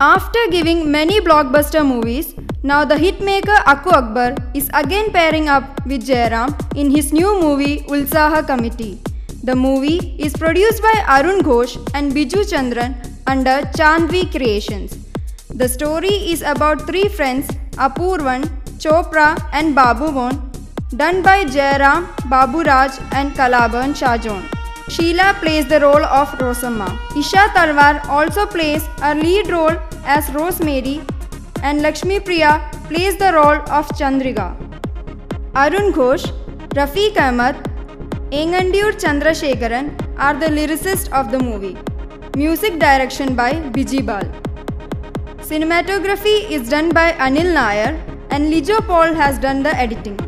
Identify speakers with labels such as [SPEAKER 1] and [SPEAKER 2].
[SPEAKER 1] After giving many blockbuster movies, now the hitmaker Akku Akbar is again pairing up with Jayaram in his new movie Ulsaha Committee. The movie is produced by Arun Ghosh and Biju Chandran under Chandhu Creations. The story is about three friends Apurvan, Chopra and Babu Mon, done by Jayaram, Babu Raj and Kalabhavan Shajon. Sheila plays the role of Rosamma. Isha Talwar also plays a lead role as Rosemary and Lakshmi Priya plays the role of Chandrika. Arun Ghosh, Rafiq Ahmad, Engandiyoor Chandrasekharan are the lyricists of the movie. Music direction by Bijibal. Cinematography is done by Anil Nair and Lijo Paul has done the editing.